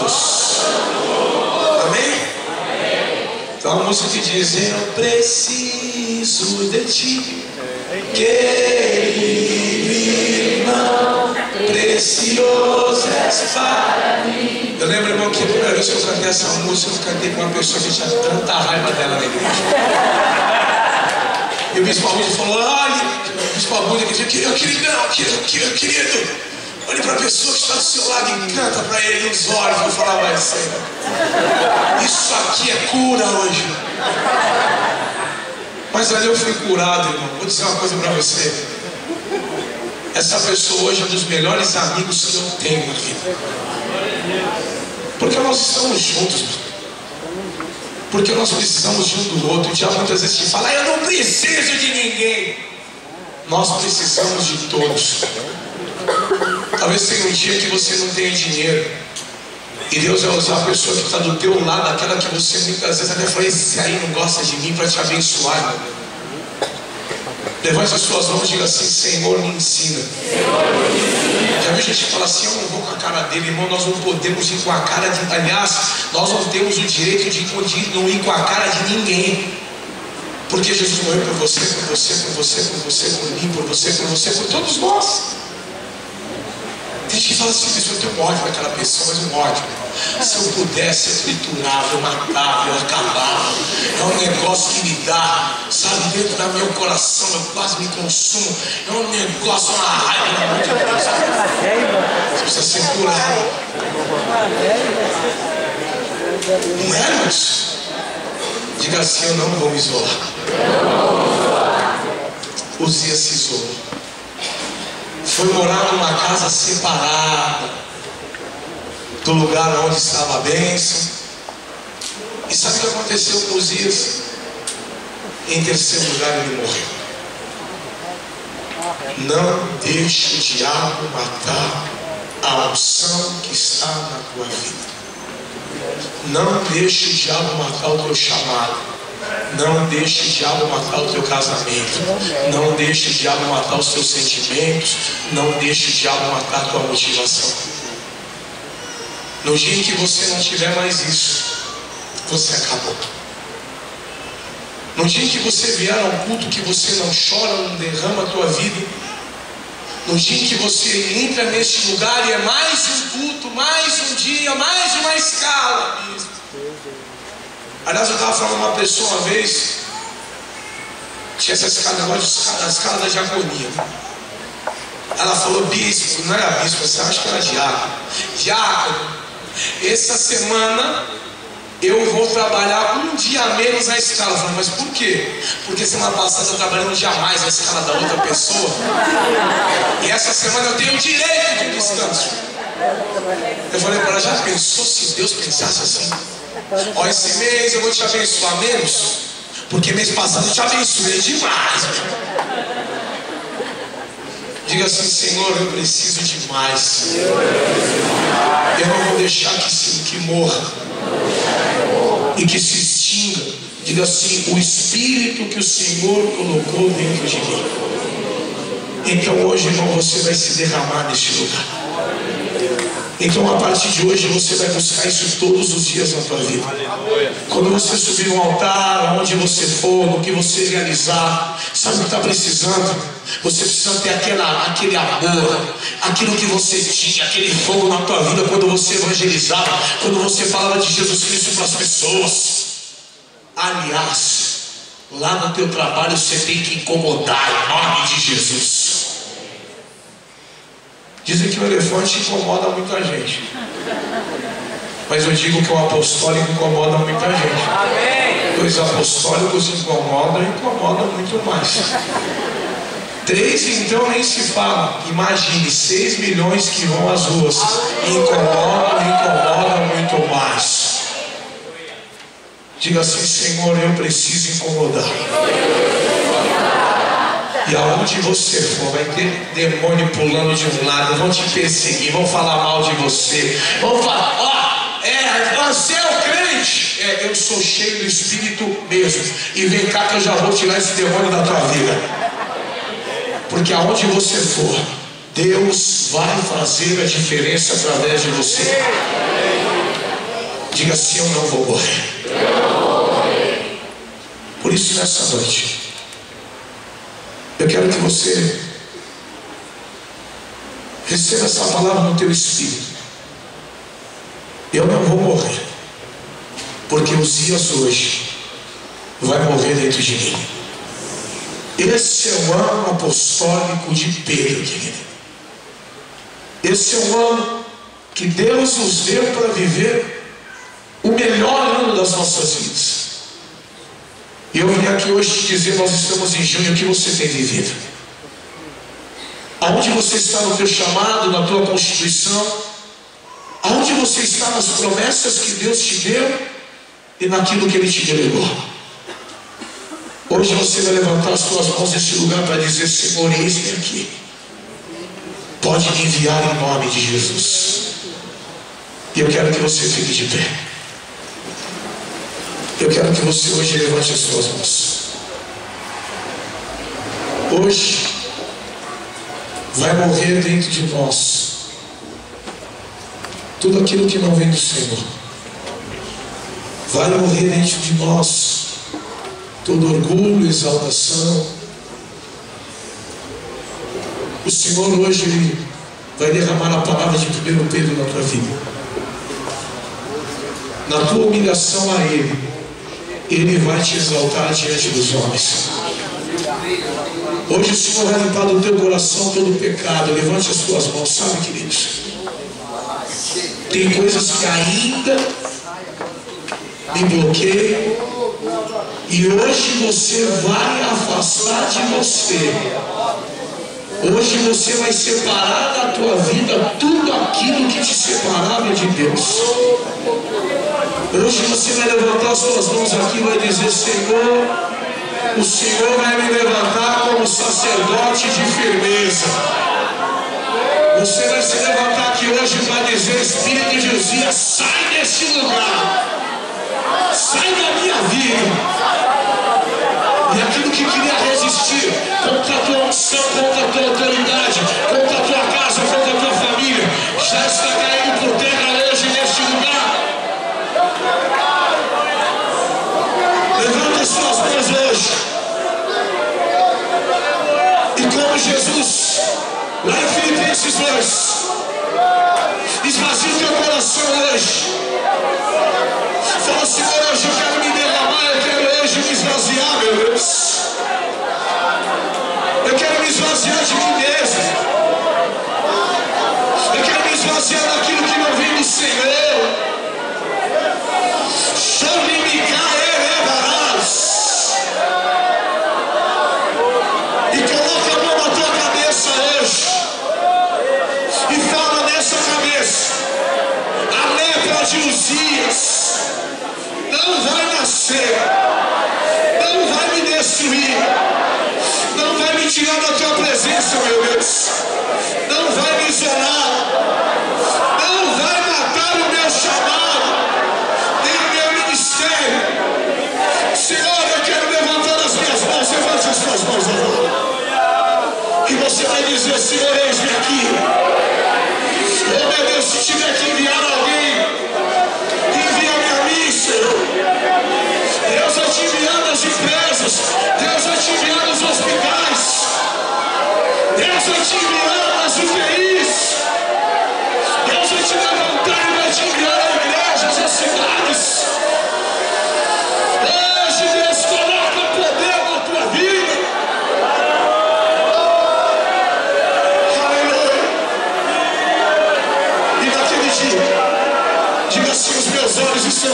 mortos. Amém? Então a música que diz: Eu preciso de ti, querido irmão, precioso és para mim. Eu lembro, irmão, que a primeira vez que eu cantei essa música, eu cantei com uma pessoa que tinha tanta raiva dela na igreja. E o bispo Arruda falou: olha, o bispo Arruda que disse: eu queridão, querido, querido, olhe para a pessoa que está do seu lado e canta para ele nos olhos. Eu falava: vai ser. Isso aqui é cura hoje. Mas ali eu fui curado, irmão. Vou dizer uma coisa para você. Essa pessoa hoje é um dos melhores amigos que eu tenho na vida. Porque nós estamos juntos, porque nós precisamos de um do outro. O diabo muitas vezes te fala, eu não preciso de ninguém. Nós precisamos de todos. Talvez tenha um dia que você não tenha dinheiro. E Deus vai usar a pessoa que está do teu lado, aquela que você muitas vezes até fala, esse aí não gosta de mim para te abençoar. Levante as suas mãos e diga assim, Senhor, me ensina. Já viu gente que fala assim, eu não vou com a cara dele, irmão, nós não podemos ir com a cara de. Aliás, nós não temos o direito de não ir com a cara de ninguém. Porque Jesus morreu por você, por você, por você, por você, por mim, por você, por você, por todos nós. Fala assim, eu tenho ódio daquela pessoa, mas um ódio. Se eu pudesse, eu triturava, eu matava, eu acabava. É um negócio que me dá, sabe, dentro do meu coração, eu quase me consumo. É um negócio, uma raiva, pelo amor de Deus. Você precisa ser curado. Não é, irmãos? Diga assim, eu não vou me isolar. Uzias se isolou foi morar numa casa separada do lugar onde estava a bênção. E sabe o que aconteceu com Uzias? Em terceiro lugar, ele morreu. Não deixe o diabo matar a unção que está na tua vida. Não deixe o diabo matar o teu chamado. Não deixe o diabo matar o teu casamento. Não deixe o diabo matar os teus sentimentos. Não deixe o diabo matar a tua motivação. No dia em que você não tiver mais isso, você acabou. No dia em que você vier a um culto que você não chora, não derrama a tua vida, no dia em que você entra neste lugar e é mais um culto, mais um dia, mais uma escala, Aliás, eu estava falando uma pessoa uma vez, tinha essa escala, negócio a escala da diaconia. Ela falou, bispo, não era bispo, você acha que era diácono. Diácono, essa semana eu vou trabalhar um dia menos na escala. Eu falei, mas por quê? Porque semana passada eu trabalhei um dia mais na escala da outra pessoa. E essa semana eu tenho o direito de descanso. Eu falei para ela, já pensou se Deus pensasse assim? Ó, esse mês eu vou te abençoar menos, porque mês passado eu te abençoei demais. Diga assim, Senhor, eu preciso de mais. Eu não vou deixar que, que morra e que se extinga. Diga assim, o Espírito que o Senhor colocou dentro de mim. Então hoje, irmão, você vai se derramar neste lugar. Então, a partir de hoje, você vai buscar isso todos os dias na tua vida. Quando você subir no altar, aonde você for, no que você realizar, sabe o que está precisando? Você precisa ter aquela, aquele amor, aquilo que você tinha, aquele fogo na tua vida quando você evangelizava, quando você falava de Jesus Cristo para as pessoas. Aliás, lá no teu trabalho você tem que incomodar em nome de Jesus. Dizem que o elefante incomoda muita gente. Mas eu digo que o apostólico incomoda muita gente. Amém. Dois apostólicos incomodam e incomodam muito mais. Três então nem se fala. Imagine, seis milhões que vão às ruas. Incomodam, incomodam muito mais. Diga assim, Senhor, eu preciso incomodar. E aonde você for, vai ter demônio pulando de um lado, vão te perseguir, vão falar mal de você, vão falar, ó, oh, é, você é o crente. É, eu sou cheio do Espírito mesmo. E vem cá que eu já vou tirar esse demônio da tua vida. Porque aonde você for, Deus vai fazer a diferença através de você. Diga assim: Eu não vou morrer. Por isso, nessa noite, eu quero que você receba essa palavra no teu espírito. Eu não vou morrer, porque os dias hoje vai morrer dentro de mim. Esse é o ano apostólico de Pedro, querido. Esse é o ano que Deus nos deu para viver o melhor ano das nossas vidas. E eu vim aqui hoje te dizer, nós estamos em junho, o que você tem vivido? Aonde você está no teu chamado, na tua constituição? Aonde você está nas promessas que Deus te deu e naquilo que Ele te delegou? Hoje você vai levantar as suas mãos nesse lugar para dizer, Senhor, eis-me aqui. Pode me enviar em nome de Jesus. E eu quero que você fique de pé. Eu quero que você hoje levante as suas mãos. Hoje vai morrer dentro de nós tudo aquilo que não vem do Senhor. Vai morrer dentro de nós todo orgulho, exaltação. O Senhor hoje vai derramar a palavra de 1 Pedro na tua vida. Na tua humilhação a Ele, Ele vai te exaltar diante dos homens. Hoje o Senhor vai limpar do teu coração todo o pecado. Levante as suas mãos, sabe, queridos? Tem coisas que ainda me bloqueiam e hoje você vai afastar de você. Hoje você vai separar da tua vida tudo aquilo que te separava de Deus. Hoje você vai levantar suas mãos aqui e vai dizer, Senhor, o Senhor vai me levantar como sacerdote de firmeza. Você vai se levantar aqui hoje para dizer, Espírito de Deus, sai deste lugar. Sai da minha vida. E aquilo que queria resistir lá em Filipenses 2, esvazia o teu coração hoje. Fala, Senhor, hoje eu quero me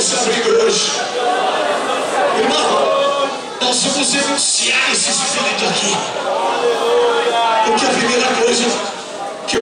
olhos estão se abrindo hoje. Irmão, nós vamos denunciar esse espírito aqui. Porque a primeira coisa